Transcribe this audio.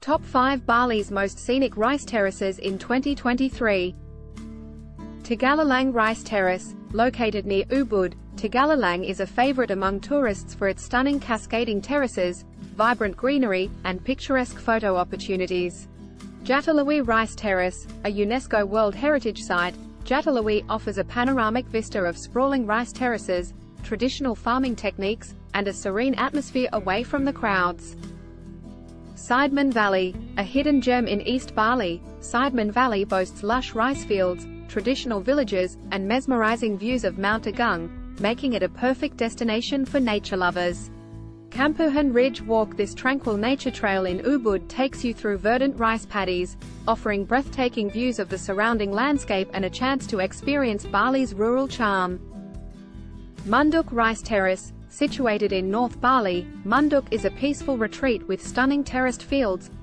Top 5 Bali's most scenic rice terraces in 2023. Tegalalang Rice Terrace, located near Ubud, Tegalalang is a favorite among tourists for its stunning cascading terraces, vibrant greenery, and picturesque photo opportunities. Jatiluwih Rice Terrace, a UNESCO World Heritage Site, Jatiluwih offers a panoramic vista of sprawling rice terraces, traditional farming techniques, and a serene atmosphere away from the crowds. Sidemen Valley, a hidden gem in East Bali, Sidemen Valley boasts lush rice fields, traditional villages, and mesmerizing views of Mount Agung, making it a perfect destination for nature lovers. Campuhan Ridge Walk This tranquil nature trail in Ubud takes you through verdant rice paddies, offering breathtaking views of the surrounding landscape and a chance to experience Bali's rural charm. Munduk Rice Terrace, Situated in North Bali, Munduk is a peaceful retreat with stunning terraced fields,